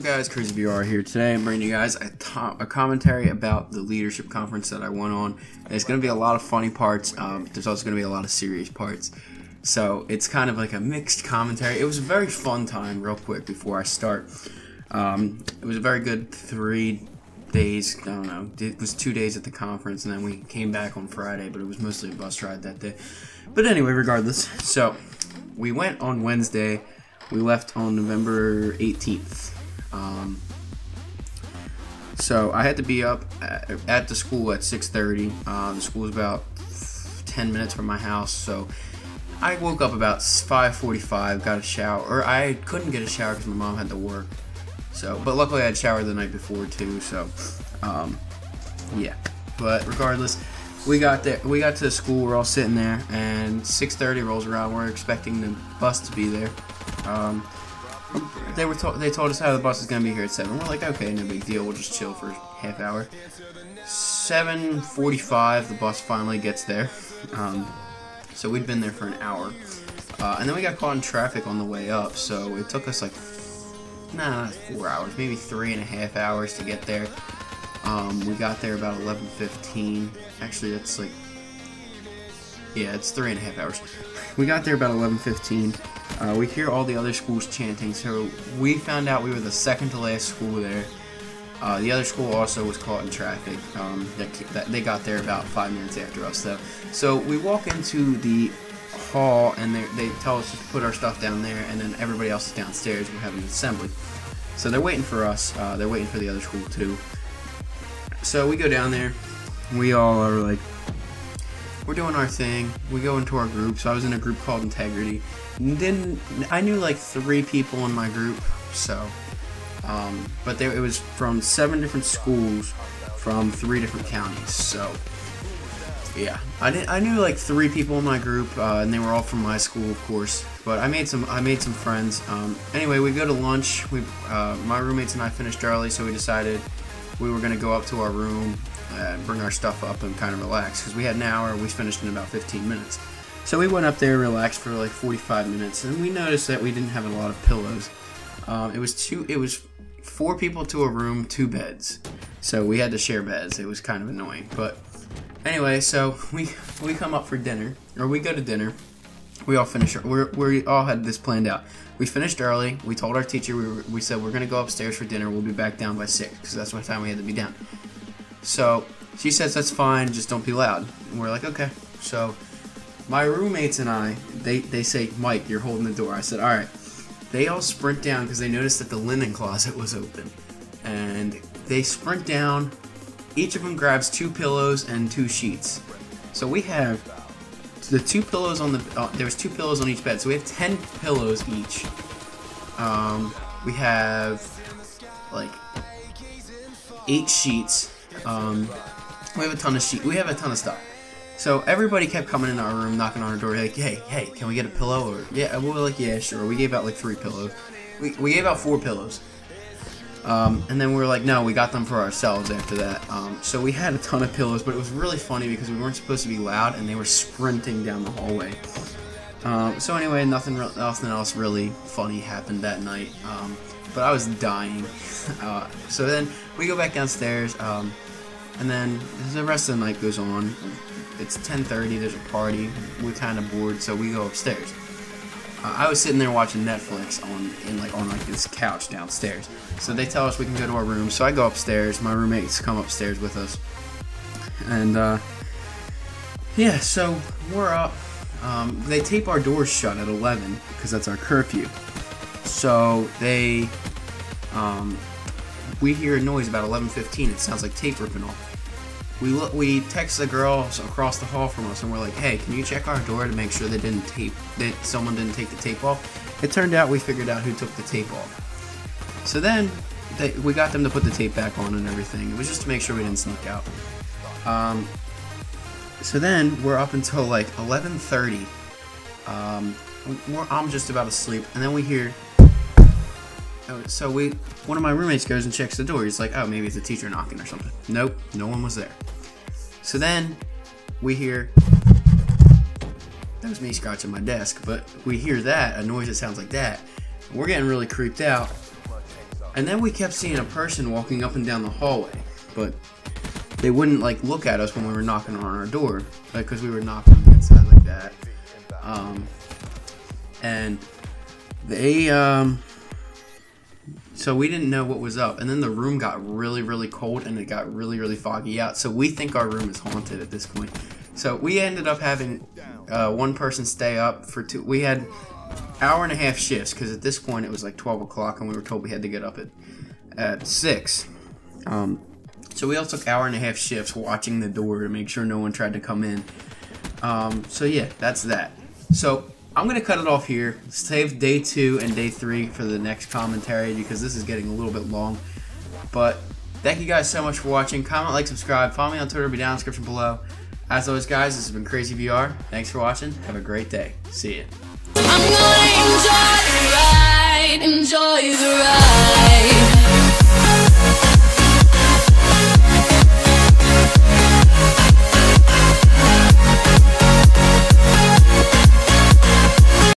guys, CraZi VR here. Today I'm bringing you guys a, a commentary about the leadership conference that I went on. There's going to be a lot of funny parts. Um, there's also going to be a lot of serious parts. So it's kind of like a mixed commentary. It was a very fun time, real quick, before I start. Um, it was a very good three days. I don't know. It was two days at the conference, and then we came back on Friday, but it was mostly a bus ride that day. But anyway, regardless. So we went on Wednesday. We left on November 18th. Um, so I had to be up at, at the school at 6:30. Uh, the school is about 10 minutes from my house, so I woke up about 5:45, got a shower, or I couldn't get a shower because my mom had to work. So, but luckily I had showered the night before too. So, um, yeah. But regardless, we got there. We got to the school. We're all sitting there, and 6:30 rolls around. We're expecting the bus to be there. Um, they were to- they told us how the bus is gonna be here at seven. We're like, okay, no big deal. We'll just chill for half hour. 7:45, the bus finally gets there. Um, so we'd been there for an hour, uh, and then we got caught in traffic on the way up. So it took us like, nah, four hours, maybe three and a half hours to get there. Um, we got there about 11:15. Actually, that's like, yeah, it's three and a half hours. We got there about 11:15. Uh, we hear all the other schools chanting, so we found out we were the second to last school there. Uh, the other school also was caught in traffic. Um, they got there about five minutes after us, though. So we walk into the hall, and they, they tell us to put our stuff down there, and then everybody else is downstairs. We're having an assembly. So they're waiting for us. Uh, they're waiting for the other school, too. So we go down there. We all are like, we're doing our thing. We go into our group. So I was in a group called Integrity. Didn't I knew like three people in my group, so um, but there it was from seven different schools from three different counties. So yeah, I did I knew like three people in my group, uh, and they were all from my school, of course. But I made some I made some friends. Um, anyway, we go to lunch. We uh, my roommates and I finished early, so we decided we were gonna go up to our room and bring our stuff up and kind of relax because we had an hour. We finished in about 15 minutes. So we went up there, relaxed for like 45 minutes, and we noticed that we didn't have a lot of pillows. Um, it was two. It was four people to a room, two beds. So we had to share beds. It was kind of annoying, but anyway, so we we come up for dinner, or we go to dinner. We all finish. We we all had this planned out. We finished early. We told our teacher we were, we said we're gonna go upstairs for dinner. We'll be back down by six because that's what time we had to be down. So she says that's fine. Just don't be loud. And we're like okay. So my roommates and I, they, they say, Mike, you're holding the door. I said, all right. They all sprint down because they noticed that the linen closet was open. And they sprint down. Each of them grabs two pillows and two sheets. So we have the two pillows on the, uh, there was two pillows on each bed. So we have 10 pillows each. Um, we have like eight sheets. Um, we have a ton of sheet. We have a ton of stuff. So everybody kept coming in our room, knocking on our door, like, "Hey, hey, can we get a pillow?" Or yeah, we were like, "Yeah, sure." We gave out like three pillows. We, we gave out four pillows. Um, and then we were like, "No, we got them for ourselves." After that, um, so we had a ton of pillows, but it was really funny because we weren't supposed to be loud, and they were sprinting down the hallway. Um, so anyway, nothing, nothing else really funny happened that night. But I was dying. uh, so then we go back downstairs. Um, and then the rest of the night goes on. It's 10:30. There's a party. We're kind of bored, so we go upstairs. Uh, I was sitting there watching Netflix on in like on like this couch downstairs. So they tell us we can go to our room. So I go upstairs. My roommates come upstairs with us, and uh, yeah. So we're up. Um, they tape our doors shut at 11 because that's our curfew. So they um, we hear a noise about 11:15. It sounds like tape ripping off. We look, we text the girls across the hall from us, and we're like, "Hey, can you check our door to make sure they didn't tape that someone didn't take the tape off?" It turned out we figured out who took the tape off. So then they, we got them to put the tape back on and everything. It was just to make sure we didn't sneak out. Um, so then we're up until like 11:30. Um, I'm just about to sleep, and then we hear so we one of my roommates goes and checks the door. He's like, oh, maybe it's a teacher knocking or something. Nope, no one was there. So then we hear that was me scratching my desk, but we hear that a noise that sounds like that. We're getting really creeped out. and then we kept seeing a person walking up and down the hallway, but they wouldn't like look at us when we were knocking on our door, like because we were knocking inside like that. Um, and they um, so we didn't know what was up, and then the room got really, really cold, and it got really, really foggy out. So we think our room is haunted at this point. So we ended up having uh, one person stay up for two. We had hour and a half shifts because at this point it was like 12 o'clock, and we were told we had to get up at at six. Um, so we all took hour and a half shifts watching the door to make sure no one tried to come in. Um, so yeah, that's that. So I'm going to cut it off here. Save day two and day three for the next commentary because this is getting a little bit long. But thank you guys so much for watching. Comment, like, subscribe. Follow me on Twitter. Be down in the description below. As always, guys, this has been CraZi VR. Thanks for watching. Have a great day. See ya.